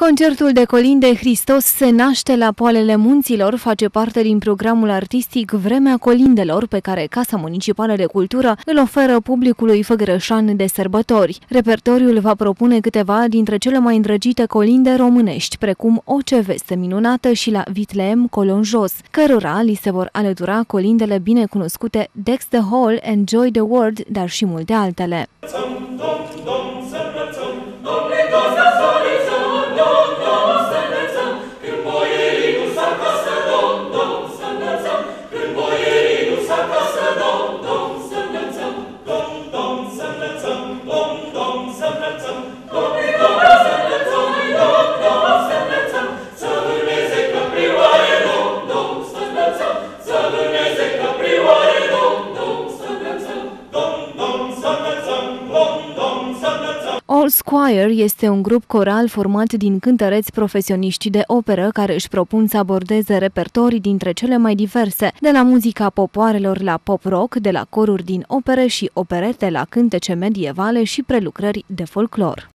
Concertul de colinde Hristos se naște la poalele munților face parte din programul artistic Vremea Colindelor pe care Casa Municipală de Cultură îl oferă publicului făgărășan de sărbători. Repertoriul va propune câteva dintre cele mai îndrăgite colinde românești, precum O ce veste minunată și la Vitleem Colon Jos, cărora li se vor alătura colindele bine cunoscute Dex the Hall, Enjoy the World, dar și multe altele. All Squire este un grup coral format din cântăreți profesioniști de operă care își propun să abordeze repertorii dintre cele mai diverse, de la muzica popoarelor la pop-rock, de la coruri din opere și operete la cântece medievale și prelucrări de folclor.